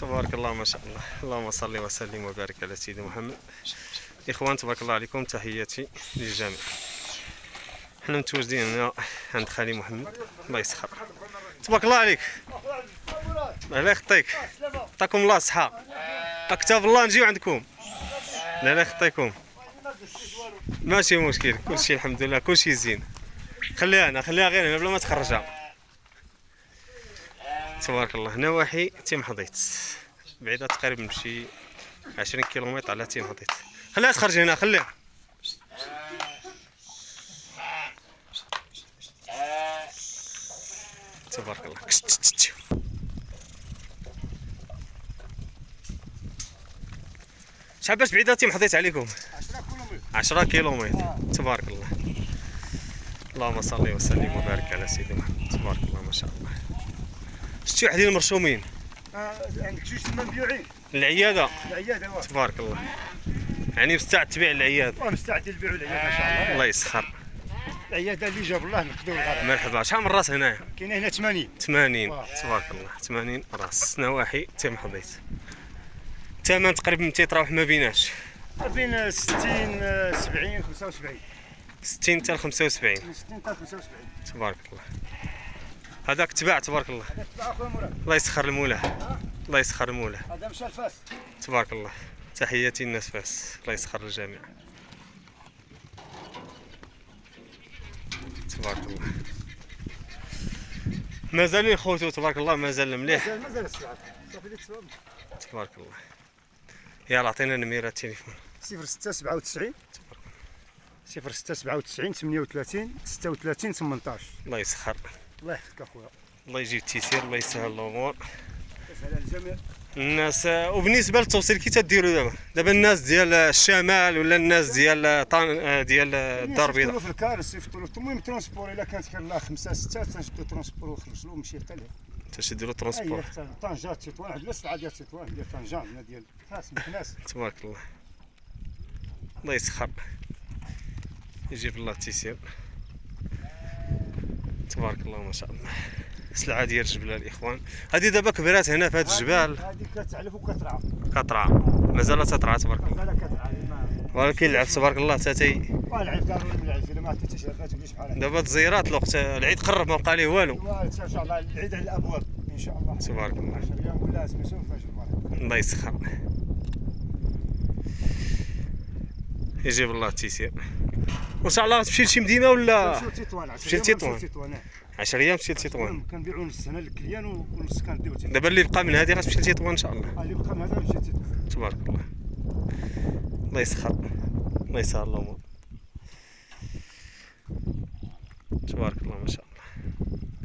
تبارك الله ما شاء الله. اللهم صل وسلم وبارك على سيدنا محمد. إخوان تبارك الله عليكم تحياتي للجميع. حنا متواجدين هنا عند خالي محمد. الله يسخر. تبارك الله عليك. الله يخطيك. عطاكم الله الصحة. اكتب الله نجيو عندكم. لا يخطيكم. ماشي مشكل. كلشي الحمد لله كلشي زين. خليها أنا خليها غير هنا بلا ما تخرجها. تبارك الله. نواحي تيم حضيت بعيدة تقريبا بشي عشرين كيلومتر على تيم حضيت خليها تخرج هنا خليها. تبارك الله. شحال باش بعيدة تيم حضيت عليكم. 10 كيلومتر. تبارك الله. اللهم صل وسلم وبارك على سيدنا محمد. تبارك الله ما شاء الله. شتي وحدين مرسومين. عندك جوج تما مبيوعين العيادة. العيادة واه. تبارك الله. يعني مستعد تبيع العيادة. ومستعد نبيعوا العيادة إن شاء الله. الله يسخر. العيادة اللي جاب الله نقدروا الغرض. مرحبا. شحال من راس هنايا؟ كاين هنا 80 80 واه. تبارك الله. 80 راس. نواحي تيم حضيت الثمن تقريبا تيتراوح ما بيناش. بين 60 70 75 60 حتى ل 75 من 60 حتى 75 تبارك الله. هذاك تباع تبارك الله. الله يسخر المولاه الله يسخر المولاه هذا مشى الفاس. تبارك الله. تحياتي الناس فاس. الله يسخر الجميع. تبارك الله. مازالين خوتو تبارك الله مازال مليح. مازال الساعة صافي تبارك الله. يلا عطينا نميرة التليفون. 06 97 06 97 38 36 18 الله يسخر. الله يحفظك أخويا. الله يجيب التيسير الله يسهل الأمور. يسهل على الجميع. الناس وبالنسبة للتوصيل كي تديروا دابا؟ دابا الناس ديال الشمال ولا الناس ديال طان ديال الدار البيضاء؟ في ال car يصيفطوا له المهم transport إلا كانت كان لا خمسة ستة تنشدوا transport ونخلصوا له ونمشي حتى له تشدوا له اي ترونسبور. حتى طنجات تطوان واحد السلعه ديال تطوان ديال طنجان هنا ديال فاس مكناس تبارك الله. الله يسخر. يجيب الله التيسير. تبارك الله ما شاء الله. سلعة ديال الجبلة الإخوان. هذه دابا كبرات هنا في هذه الجبال. هذه كتعلف وكترعى. كطرعة مازال تطرع تبارك الله. كترعى. ولكن العب تبارك الله تاتي والعيب قالوا لي بالعيب إلا ما عرفات وليش بحال دابا الزيارات الوقت العيد قرب ما بقى ليه والو. إن شاء الله العيد على الأبواب إن شاء الله. تبارك الله. 10 أيام ولا سميتو الله يسخر. يجيب الله التيسير. وان شاء الله تمشي لشي مدينة ولا مشيو تطوان مشيت تطوان. تطوان 10 أيام تمشي لتطوان كنبيعوا نص هنا للكليان ونص كنديو دابا اللي بقى من هذه غتمشي لتطوان إن شاء الله. اللي بقى من هذا مشيت تطوان تبارك الله. الله يسخر. الله يسهل الأمور تبارك الله ما شاء الله.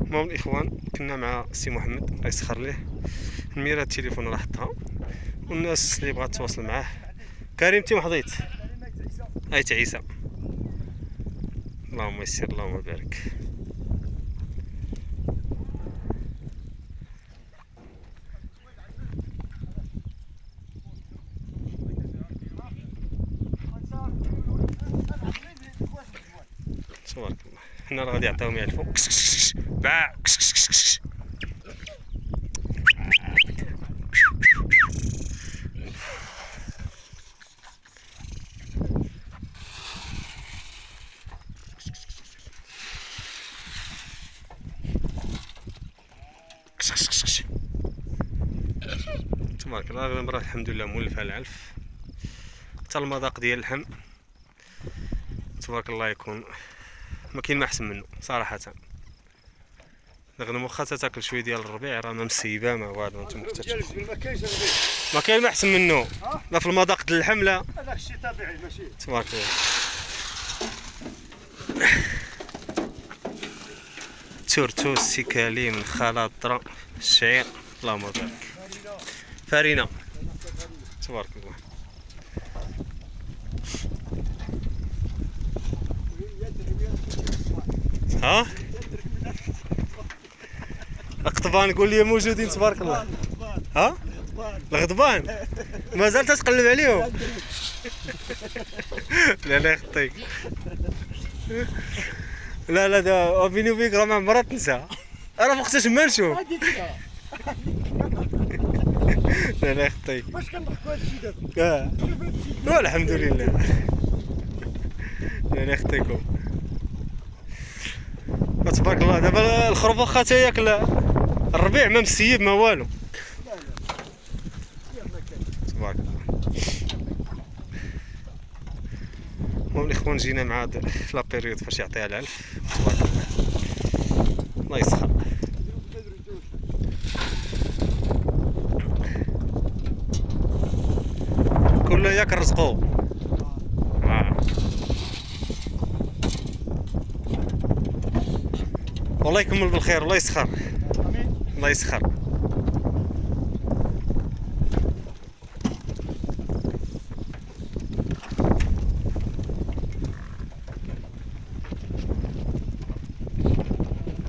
المهم الاخوان كنا مع سي محمد. الله يسخر ليه. النميرة التليفون راه حطها. والناس اللي بغات تواصل معاه. كريم تيم حضيت. ايت عيسى اللهم يسر اللهم بارك. تبارك الله. حنا راه غادي يعطيهم كش باع كش كش كش كش. تبارك الله المراه الحمد لله مولفه العلف حتى المذاق ديال اللحم تبارك الله يكون ما كاين ما أحسن منه صراحة. لغنم واخا تاكل شوية ديال الربيع راه ما مسيبه ما والو انت الجبل ما كاينش هذا ما كاين ما أحسن منه. لا في المذاق ديال اللحم لا. هذاك الشيء طبيعي ماشي. تبارك الله. تورتوس سيكالي من خلاطرة الشعير اللهم بارك فارينة تبارك الله. ها؟ القطبان قول لي موجودين تبارك الله. ها؟ الغضبان مازال تتقلب عليهم. لا لا يخطيك. لا لا دا بيني وبينك راه ما عمرها تنسى راه وقتاش ما نشوف لا لا أختي. باش كنضحكوا هذا الشيء دابا آه. الحمد لله. لا لا أختيكم. تبارك الله دابا الخروف واخا تياكل الربيع ما مسيب ما والو لا لا يلا كان تبارك الله المهم الاخوان جينا مع لا بيريود فاش يعطيها العلف تبارك الله الله يسخر. كل ياك رزقو. آه. والله يكمل بالخير الله يسخر. الله يسخر.